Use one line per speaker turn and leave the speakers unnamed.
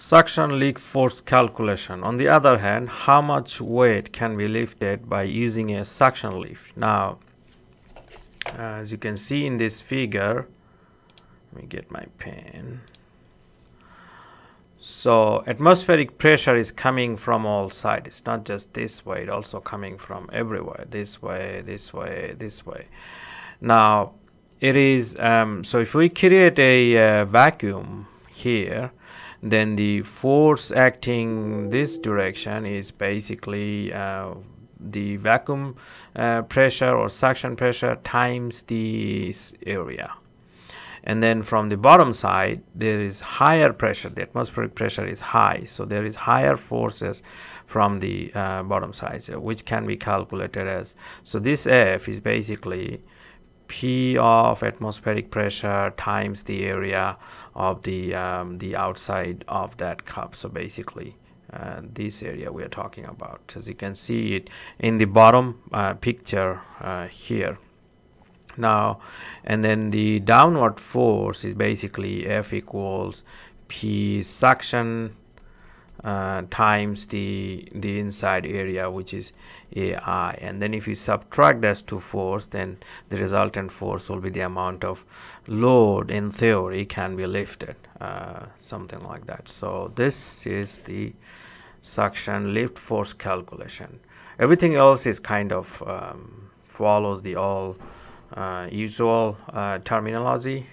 suction lift force calculation. On the other hand how much weight can be lifted by using a suction lift now as you can see in this figure let me get my pen. So atmospheric pressure is coming from all sides. It's not just this way it's also coming from everywhere. This way this way this way. Now it is um, so if we create a uh, vacuum here then the force acting this direction is basically uh, the vacuum uh, pressure or suction pressure times this area. And then from the bottom side there is higher pressure. The atmospheric pressure is high. So there is higher forces from the uh, bottom side which can be calculated as so this f is basically P of atmospheric pressure times the area of the um, the outside of that cup. So basically uh, this area we are talking about. As you can see it in the bottom uh, picture uh, here. Now and then the downward force is basically F equals P suction uh, times the the inside area which is AI and then if you subtract those two force then the resultant force will be the amount of load in theory can be lifted uh, something like that. So this is the suction lift force calculation. Everything else is kind of um, follows the all uh, usual uh, terminology